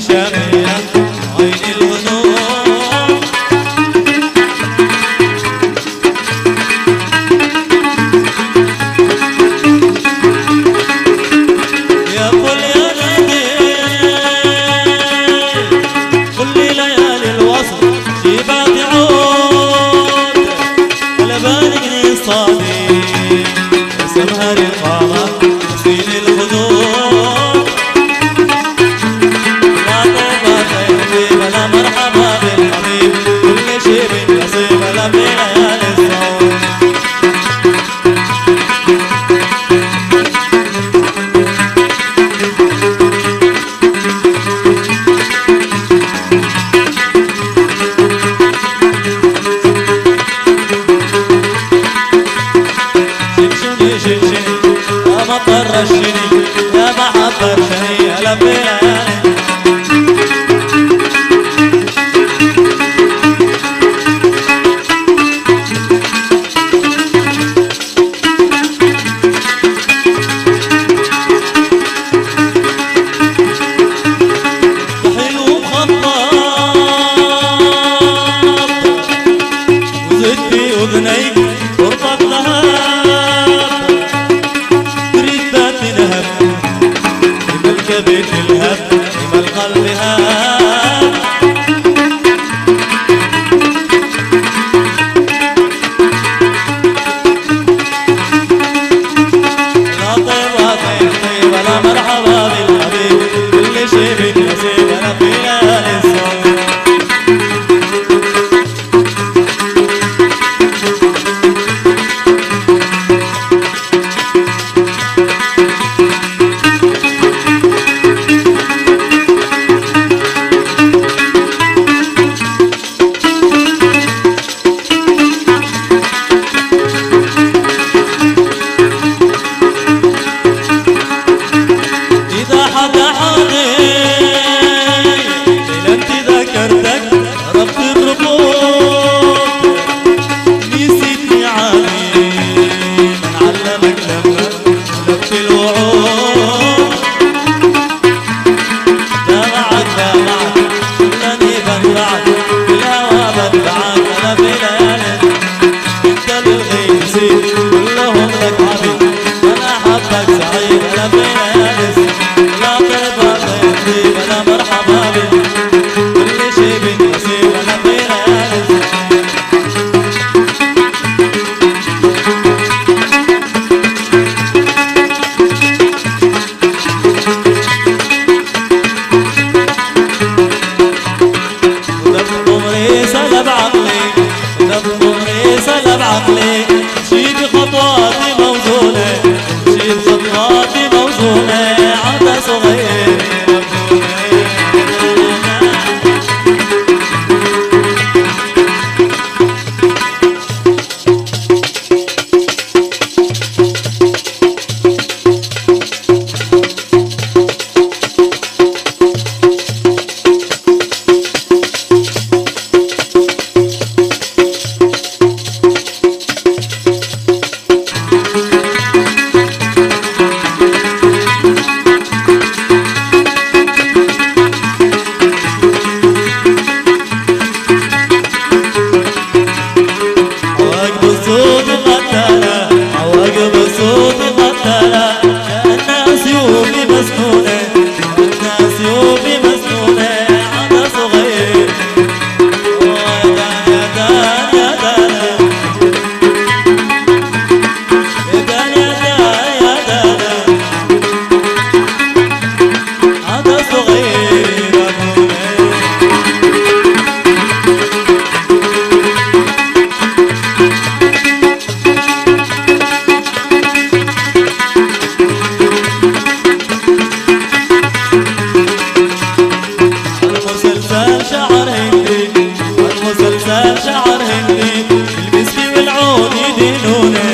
شميل مطر الشني يا معبر شني يا لبينا দিনুরে